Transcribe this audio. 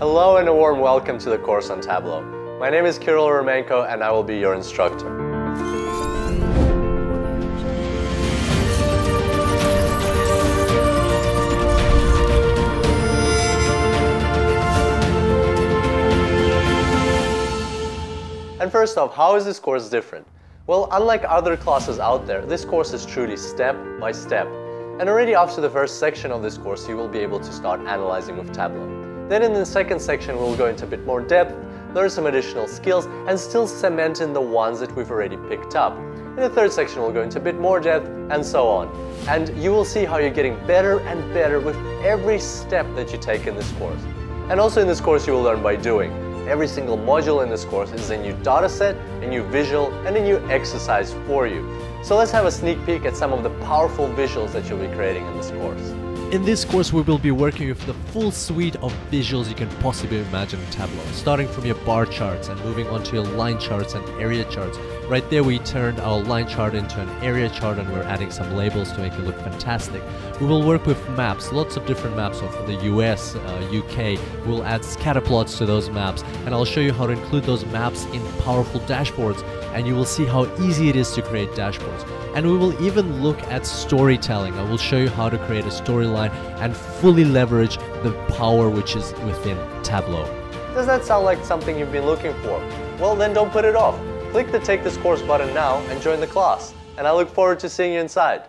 Hello and a warm welcome to the course on Tableau. My name is Kirill Eremenko and I will be your instructor. And first off, how is this course different? Well, unlike other classes out there, this course is truly step by step. And already after the first section of this course, you will be able to start analyzing with Tableau. Then in the second section, we'll go into a bit more depth, learn some additional skills, and still cement in the ones that we've already picked up. In the third section, we'll go into a bit more depth, and so on. And you will see how you're getting better and better with every step that you take in this course. And also in this course, you will learn by doing. Every single module in this course is a new data set, a new visual, and a new exercise for you. So let's have a sneak peek at some of the powerful visuals that you'll be creating in this course. In this course, we will be working with the full suite of visuals you can possibly imagine in Tableau, starting from your bar charts and moving on to your line charts and area charts. Right there, we turned our line chart into an area chart and we're adding some labels to make it look fantastic. We will work with maps, lots of different maps of the US, uh, UK. We'll add scatter plots to those maps, and I'll show you how to include those maps in powerful dashboards, and you will see how easy it is to create dashboards. And we will even look at storytelling. I will show you how to create a storyline and fully leverage the power which is within Tableau. Does that sound like something you've been looking for? Well, then don't put it off. Click the Take This Course button now and join the class. And I look forward to seeing you inside.